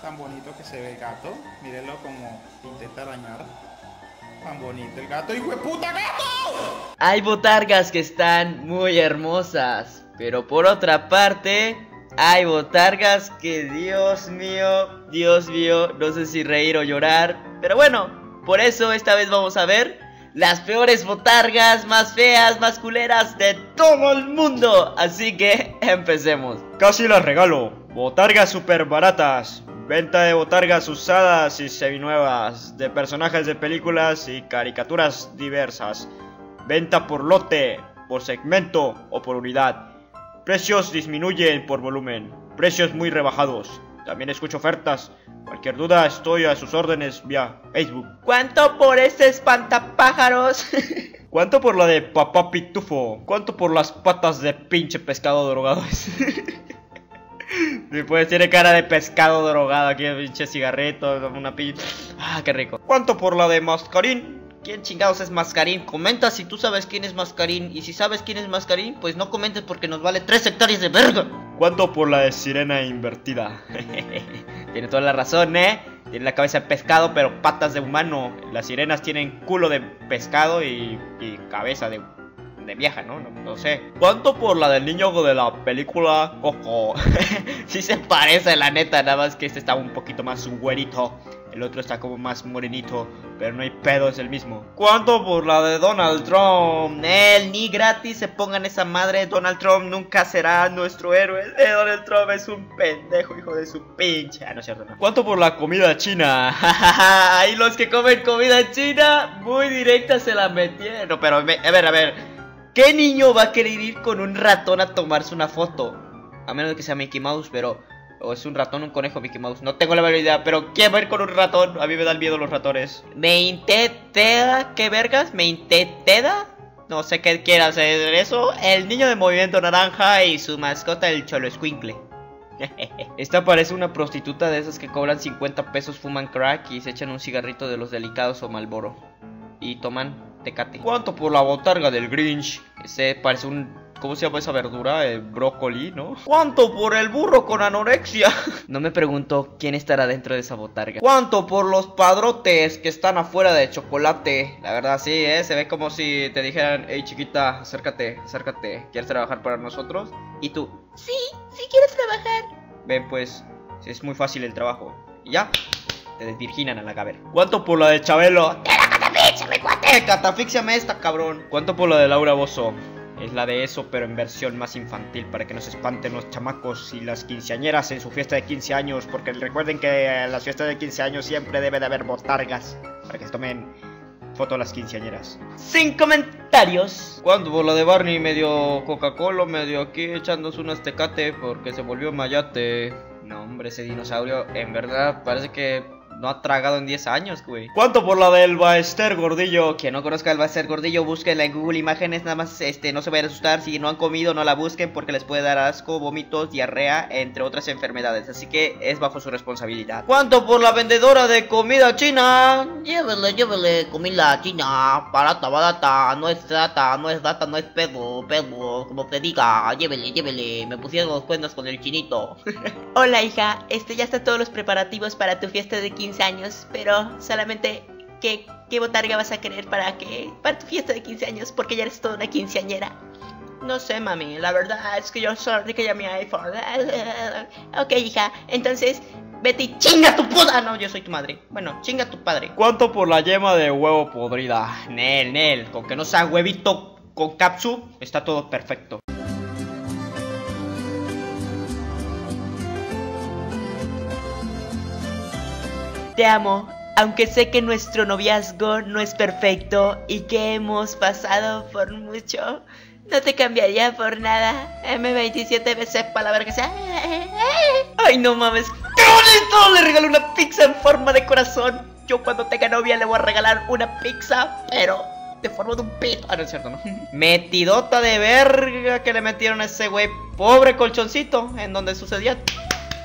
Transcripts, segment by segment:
tan bonito que se ve el gato. Mírenlo como intenta arañar. Tan bonito el gato. ¡Hijo de puta gato! Hay botargas que están muy hermosas, pero por otra parte, hay botargas que, Dios mío, Dios mío, no sé si reír o llorar. Pero bueno, por eso esta vez vamos a ver las peores botargas, más feas, más culeras de todo el mundo. Así que empecemos. Casi las regalo. Botargas super baratas. Venta de botargas usadas y seminuevas. De personajes de películas y caricaturas diversas. Venta por lote, por segmento o por unidad. Precios disminuyen por volumen. Precios muy rebajados. También escucho ofertas. Cualquier duda estoy a sus órdenes vía Facebook. ¿Cuánto por este espantapájaros? ¿Cuánto por la de papá pitufo? ¿Cuánto por las patas de pinche pescado drogado? Después tiene cara de pescado drogado aquí, pinche cigarrito, una pinche... Ah, qué rico. ¿Cuánto por la de mascarín? ¿Quién chingados es Mascarín? Comenta si tú sabes quién es Mascarín. Y si sabes quién es Mascarín, pues no comentes porque nos vale 3 hectáreas de verga. ¿Cuánto por la de sirena invertida? Tiene toda la razón, ¿eh? Tiene la cabeza de pescado, pero patas de humano. Las sirenas tienen culo de pescado y, y cabeza de de vieja, ¿no? ¿no? sé. ¿Cuánto por la del niño de la película Coco? sí se parece, la neta, nada más que este está un poquito más güerito. El otro está como más morenito, pero no hay pedo, es el mismo. ¿Cuánto por la de Donald Trump? Él ni gratis se pongan esa madre. Donald Trump nunca será nuestro héroe. Eh, Donald Trump es un pendejo, hijo de su pinche. Ah, no es cierto, no. ¿Cuánto por la comida china? y los que comen comida china, muy directa se la metieron. Pero, a ver, a ver. ¿Qué niño va a querer ir con un ratón a tomarse una foto? A menos que sea Mickey Mouse, pero... O es un ratón, un conejo, Mickey Mouse. No tengo la menor idea, pero ¿quién va a ir con un ratón? A mí me dan miedo los ratones. ¿Me inteta? ¿Qué vergas? ¿Me inteta? No sé qué quiera hacer eso. El niño de movimiento naranja y su mascota, el cholo escuincle. Esta parece una prostituta de esas que cobran 50 pesos, fuman crack y se echan un cigarrito de los delicados o malboro. Y toman Tecate. ¿Cuánto por la botarga del Grinch? Ese parece un... ¿Cómo se llama esa verdura? El brócoli, ¿no? ¿Cuánto por el burro con anorexia? No me pregunto quién estará dentro de esa botarga. ¿Cuánto por los padrotes que están afuera de chocolate? La verdad sí, ¿eh? Se ve como si te dijeran, hey chiquita, acércate, acércate. ¿Quieres trabajar para nosotros? Y tú, sí, sí quiero trabajar. Ven pues, es muy fácil el trabajo. Y ya, te desvirginan a la cabeza. ¿Cuánto por la de Chabelo? ¡Catafíxiame, cuate! ¡Catafíxiame esta, cabrón! ¿Cuánto por la de Laura Bozo? Es la de eso, pero en versión más infantil, para que no se espanten los chamacos y las quinceañeras en su fiesta de 15 años, porque recuerden que en las fiestas de 15 años siempre debe de haber botargas, para que se tomen foto a las quinceañeras. Sin comentarios. ¿Cuándo por la de Barney medio Coca-Cola, medio aquí echándose un tecate porque se volvió mayate? No, hombre, ese dinosaurio en verdad parece que no ha tragado en 10 años, güey. ¿Cuánto por la del Baester Gordillo? Quien no conozca el Baester Gordillo, búsquenla en Google Imágenes, nada más este, no se vayan a asustar. Si no han comido, no la busquen porque les puede dar asco, vómitos, diarrea, entre otras enfermedades. Así que es bajo su responsabilidad. ¿Cuánto por la vendedora de comida china? Llévele, llévele comida china, barata, barata, no es data, no es data, no es pedo, pedo, como te diga, llévele, llévele, me pusieron los cuentos con el chinito. Hola hija, este ya está todos los preparativos para tu fiesta de 15 años, pero solamente ¿qué, qué botarga vas a querer para que para tu fiesta de 15 años? Porque ya eres toda una quinceañera. No sé, mami, la verdad es que yo solo ya mi iPhone. ok, hija, entonces vete y chinga tu puta. No, yo soy tu madre. Bueno, chinga tu padre. ¿Cuánto por la yema de huevo podrida? Nel, Nel, con que no sea huevito con capsu, está todo perfecto. Te amo, aunque sé que nuestro noviazgo no es perfecto y que hemos pasado por mucho. No te cambiaría por nada. M27 veces para la verga. Ay, no mames. ¡Qué bonito! Le regalo una pizza en forma de corazón. Yo cuando tenga novia le voy a regalar una pizza, pero de forma de un pito. Ah, no es cierto, ¿no? Metidota de verga que le metieron a ese güey. Pobre colchoncito, en donde sucedía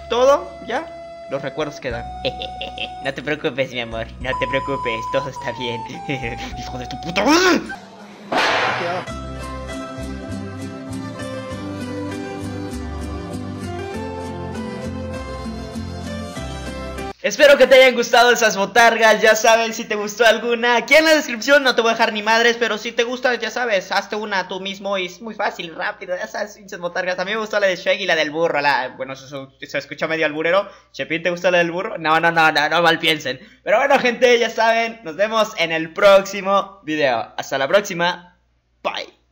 todo, ¿ya? Los recuerdos quedan. no te preocupes, mi amor. No te preocupes, todo está bien. Hijo de tu puta madre. Espero que te hayan gustado esas botargas, ya saben si te gustó alguna. Aquí en la descripción no te voy a dejar ni madres, pero si te gusta, ya sabes, hazte una tú mismo y es muy fácil, rápido, ya sabes, pinches botargas. A mí me gustó la de Shrek y la del burro, la, bueno, se escucha medio alburero. Chepín, ¿te gusta la del burro? No, no, no, no, no mal piensen. Pero bueno, gente, ya saben, nos vemos en el próximo video. Hasta la próxima, bye.